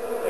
you